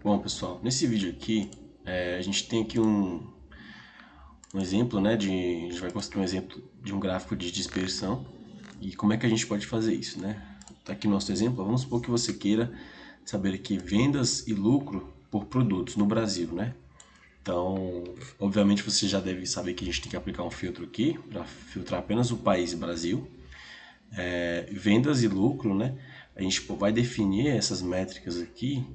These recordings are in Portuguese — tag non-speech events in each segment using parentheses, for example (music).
Bom pessoal, nesse vídeo aqui é, a gente tem aqui um, um exemplo, né, de, a gente vai construir um exemplo de um gráfico de dispersão e como é que a gente pode fazer isso, né? Tá aqui nosso exemplo, vamos supor que você queira saber aqui vendas e lucro por produtos no Brasil, né? Então, obviamente você já deve saber que a gente tem que aplicar um filtro aqui para filtrar apenas o país Brasil. É, vendas e lucro, né? A gente vai definir essas métricas aqui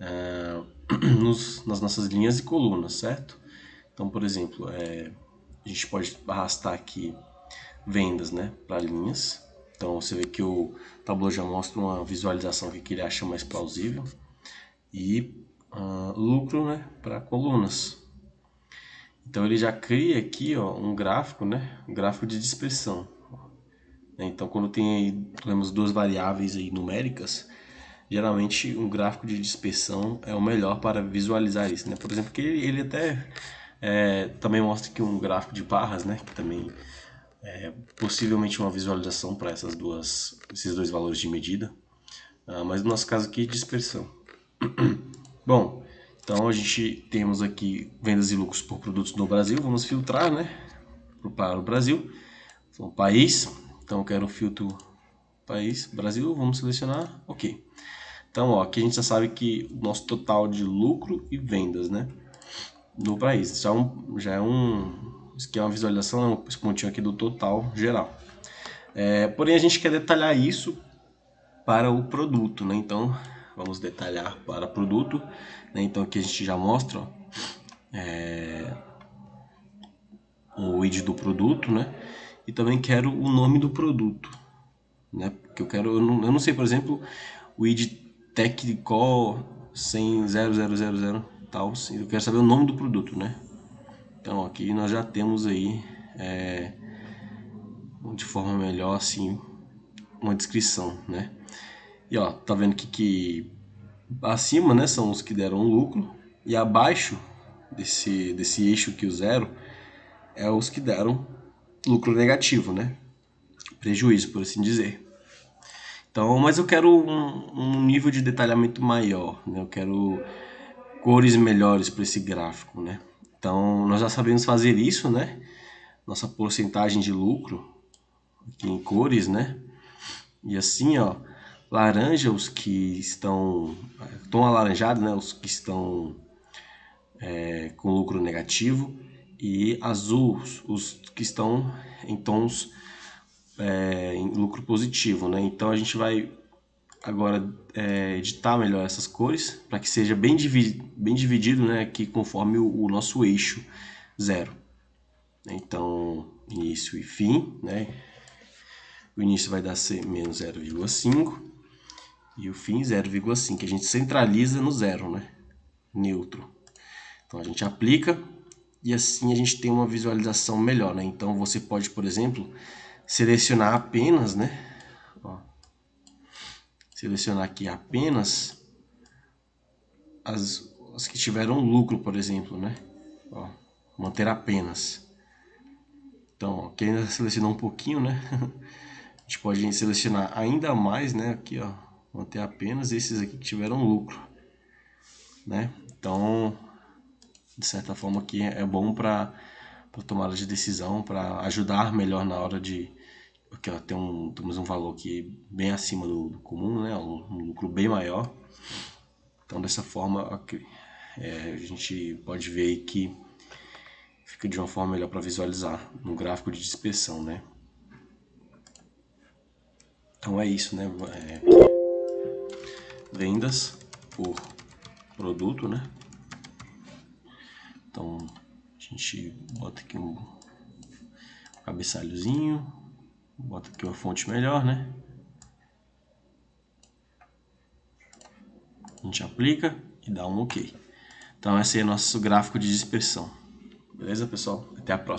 é, (clears throat) nos, nas nossas linhas e colunas, certo? Então, por exemplo, é, a gente pode arrastar aqui vendas, né, para linhas. Então, você vê que o tabuleiro já mostra uma visualização que ele acha mais plausível. E uh, lucro né, para colunas. Então ele já cria aqui ó, um gráfico, né, um gráfico de dispersão. Então quando tem temos duas variáveis aí numéricas, geralmente um gráfico de dispersão é o melhor para visualizar isso. Né? Por exemplo, que ele, até é, também mostra aqui um gráfico de barras, né, que também é possivelmente uma visualização para essas duas, esses dois valores de medida. Uh, mas no nosso caso aqui, dispersão. (clears throat) Bom, então a gente temos aqui vendas e lucros por produtos no Brasil. Vamos filtrar, né? Para o Brasil. Então, país. Então eu quero filtro país, Brasil. Vamos selecionar. Ok. Então, ó, aqui a gente já sabe que o nosso total de lucro e vendas, né? No país. Já, é um, já é um. Isso aqui é uma visualização, um pontinho aqui do total geral. É, porém, a gente quer detalhar isso para o produto, né? Então, vamos detalhar para produto. Né? Então aqui a gente já mostra ó, é, o ID do produto, né? E também quero o nome do produto, né? Porque eu quero, eu não, eu não sei, por exemplo, o ID Technical 100.0000 tal, eu quero saber o nome do produto, né? Então aqui nós já temos aí é, de forma melhor assim uma descrição, né? E ó, tá vendo que, que acima, né, são os que deram lucro e abaixo desse desse eixo aqui o zero é os que deram lucro negativo, né? Prejuízo, por assim dizer. Então, mas eu quero um, um nível de detalhamento maior, né? Eu quero cores melhores para esse gráfico, né? Então, nós já sabemos fazer isso, né? Nossa porcentagem de lucro aqui em cores, né? E assim, ó, laranja os que estão tom alaranjado, né, os que estão é, com lucro negativo e azul os que estão em tons é, em lucro positivo, né? Então a gente vai agora é, editar melhor essas cores para que seja bem, dividido, bem dividido, né? Aqui conforme o, o nosso eixo zero. Então início e fim, né? O início vai dar ser menos 0,5 e o fim 0,5. A gente centraliza no zero, né? Neutro. Então a gente aplica e assim a gente tem uma visualização melhor, né? Então você pode, por exemplo, selecionar apenas, né? Ó, selecionar aqui apenas as, as que tiveram lucro, por exemplo, né? Ó, manter apenas. Então, quem ainda selecionou um pouquinho, né? (laughs) a gente pode selecionar ainda mais, né? Aqui, ó vão ter apenas esses aqui que tiveram lucro, né? Então, de certa forma aqui é bom para tomada de decisão, para ajudar melhor na hora de porque ó, tem um, temos um valor aqui bem acima do, do comum, né? Um, um, lucro bem maior. Então, dessa forma, é, a gente pode ver que fica de uma forma melhor para visualizar no gráfico de dispersão, né? Então é isso, né? É vendas por produto, né? Então a gente bota aqui um cabeçalhozinho, bota aqui uma fonte melhor, né? A gente aplica e dá um OK. Então esse é nosso gráfico de dispersão. Beleza, pessoal? Até a próxima.